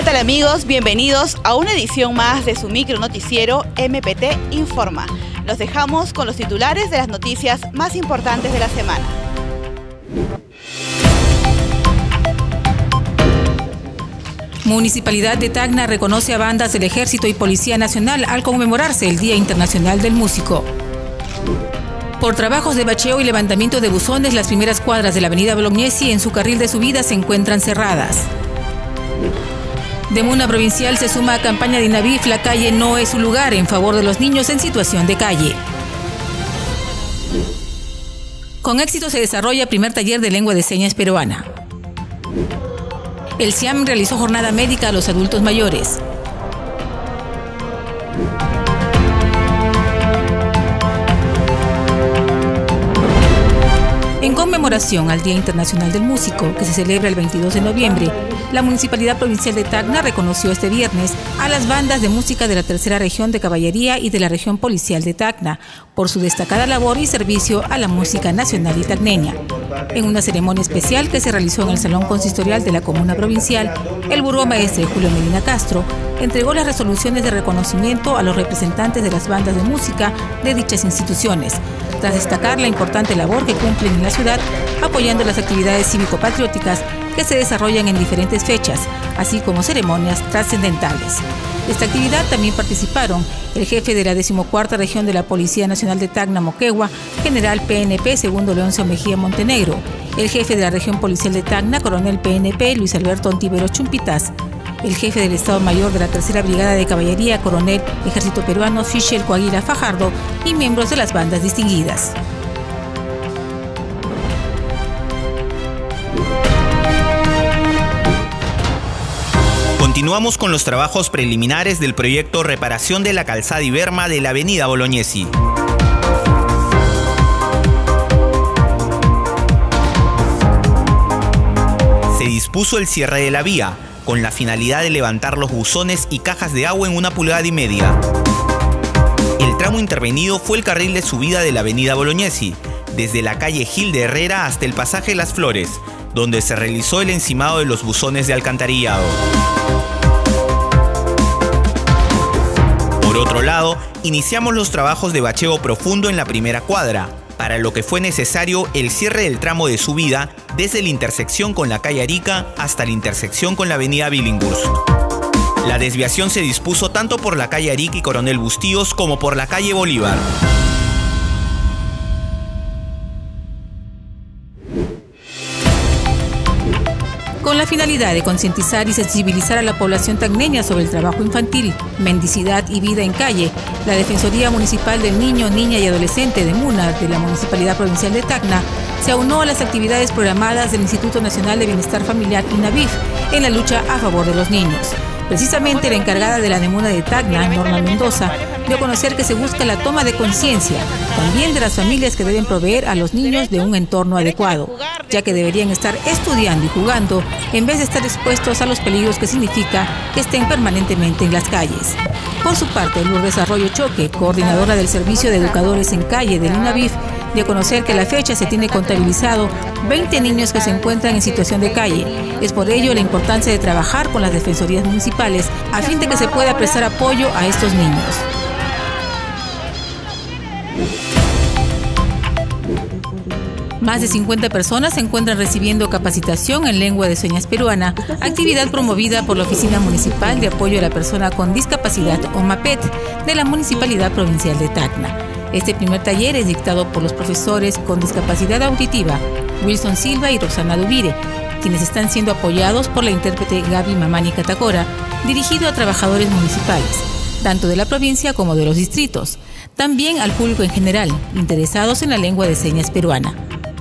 ¿Qué tal amigos? Bienvenidos a una edición más de su micro noticiero MPT Informa. Los dejamos con los titulares de las noticias más importantes de la semana. Municipalidad de Tacna reconoce a bandas del Ejército y Policía Nacional al conmemorarse el Día Internacional del Músico. Por trabajos de bacheo y levantamiento de buzones, las primeras cuadras de la avenida Bolognesi en su carril de subida se encuentran cerradas. De Muna Provincial se suma a campaña de INAVIF La calle no es su lugar en favor de los niños en situación de calle. Con éxito se desarrolla primer taller de lengua de señas peruana. El CIAM realizó jornada médica a los adultos mayores. En conmemoración al Día Internacional del Músico, que se celebra el 22 de noviembre, la Municipalidad Provincial de Tacna reconoció este viernes a las bandas de música de la Tercera Región de Caballería y de la Región Policial de Tacna por su destacada labor y servicio a la música nacional y tacneña. En una ceremonia especial que se realizó en el Salón Consistorial de la Comuna Provincial, el burgomaestre Julio Medina Castro entregó las resoluciones de reconocimiento a los representantes de las bandas de música de dichas instituciones, tras destacar la importante labor que cumplen en la ciudad apoyando las actividades cívico-patrióticas que se desarrollan en diferentes fechas, así como ceremonias trascendentales. De esta actividad también participaron el jefe de la decimocuarta región de la Policía Nacional de Tacna, Moquegua, general PNP segundo Leoncio Mejía Montenegro, el jefe de la región policial de Tacna, coronel PNP Luis Alberto Antivero Chumpitas, el jefe del Estado Mayor de la Tercera Brigada de Caballería, coronel Ejército Peruano Fischel Coaguila Fajardo y miembros de las bandas distinguidas. Continuamos con los trabajos preliminares del proyecto Reparación de la Calzada Iberma de la Avenida Bolognesi. Se dispuso el cierre de la vía, con la finalidad de levantar los buzones y cajas de agua en una pulgada y media. El tramo intervenido fue el carril de subida de la avenida Bolognesi, desde la calle Gil de Herrera hasta el pasaje Las Flores, donde se realizó el encimado de los buzones de alcantarillado. Por otro lado, iniciamos los trabajos de bacheo profundo en la primera cuadra, para lo que fue necesario el cierre del tramo de subida desde la intersección con la calle Arica hasta la intersección con la avenida Billinghurst. La desviación se dispuso tanto por la calle Arica y Coronel Bustíos como por la calle Bolívar. Con la finalidad de concientizar y sensibilizar a la población tacneña sobre el trabajo infantil, mendicidad y vida en calle, la Defensoría Municipal del Niño, Niña y Adolescente de MUNA de la Municipalidad Provincial de Tacna se aunó a las actividades programadas del Instituto Nacional de Bienestar Familiar INAVIF en la lucha a favor de los niños. Precisamente la encargada de la Nemuna de Tacna, Norma Mendoza, dio conocer que se busca la toma de conciencia también de las familias que deben proveer a los niños de un entorno adecuado, ya que deberían estar estudiando y jugando en vez de estar expuestos a los peligros que significa que estén permanentemente en las calles. Por su parte, Lourdes Arroyo Choque, coordinadora del Servicio de Educadores en Calle del INAVIF, de conocer que a la fecha se tiene contabilizado 20 niños que se encuentran en situación de calle. Es por ello la importancia de trabajar con las defensorías municipales a fin de que se pueda prestar apoyo a estos niños. Más de 50 personas se encuentran recibiendo capacitación en lengua de señas peruana, actividad promovida por la Oficina Municipal de Apoyo a la Persona con Discapacidad OMAPET de la Municipalidad Provincial de Tacna. Este primer taller es dictado por los profesores con discapacidad auditiva, Wilson Silva y Roxana Dubire, quienes están siendo apoyados por la intérprete Gaby Mamani Catacora, dirigido a trabajadores municipales, tanto de la provincia como de los distritos, también al público en general, interesados en la lengua de señas peruana.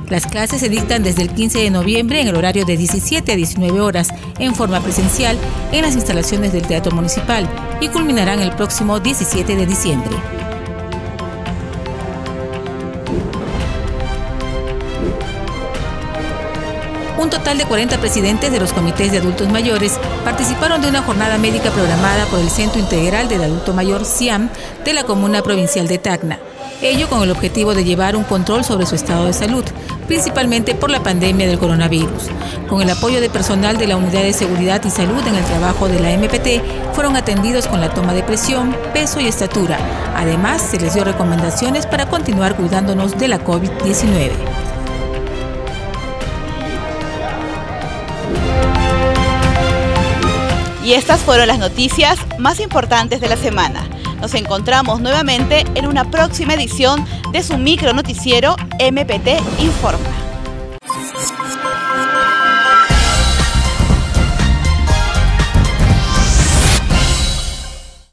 Las clases se dictan desde el 15 de noviembre en el horario de 17 a 19 horas en forma presencial en las instalaciones del Teatro Municipal y culminarán el próximo 17 de diciembre. Un total de 40 presidentes de los comités de adultos mayores participaron de una jornada médica programada por el Centro Integral del Adulto Mayor CIAM de la Comuna Provincial de Tacna. ello con el objetivo de llevar un control sobre su estado de salud, principalmente por la pandemia del coronavirus. Con el apoyo de personal de la Unidad de Seguridad y Salud en el trabajo de la MPT, fueron atendidos con la toma de presión, peso y estatura. Además, se les dio recomendaciones para continuar cuidándonos de la COVID-19. Y estas fueron las noticias más importantes de la semana. Nos encontramos nuevamente en una próxima edición de su micro noticiero MPT Informa.